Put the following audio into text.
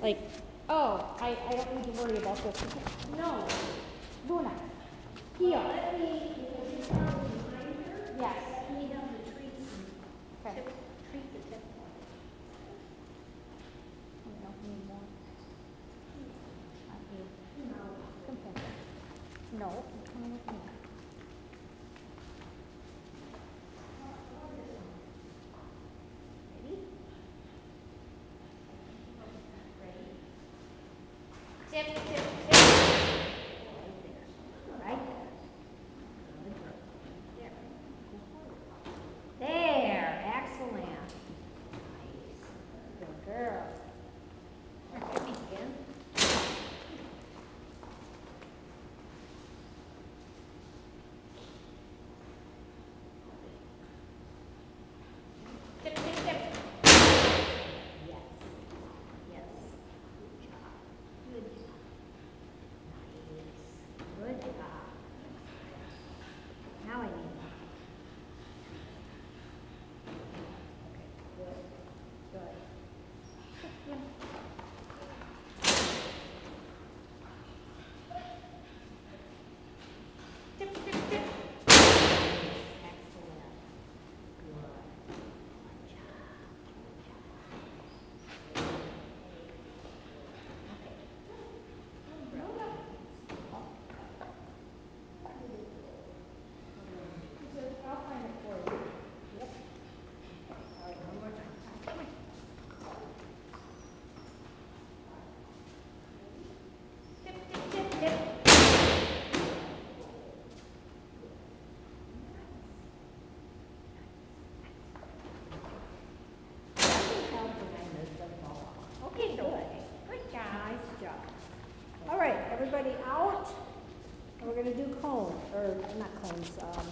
Like, oh, I, I don't need to worry about this. No, Luna, here. Let me, because you're probably behind her. Yes. Let me help treats and Okay. tip, treat the tip. I don't need more. Hmm. Not you. No. You're coming with me. Tip, tip, tip. Right there. There, excellent. Nice. Good girl. Again. Tip, tip, tip. Yes. Yes. Good job. Good job. Nice. Good job. Now I need. Okay, good, good. Tip, tip, tip. Excellent. Good. Good job. Good job. I'll find it for you. All right, one more time. Tip, tip, tip, tip. Doesn't help when I miss the ball. Okay, good. Good job. Nice job. All right, everybody out. And we're gonna do cones, or not cones, um,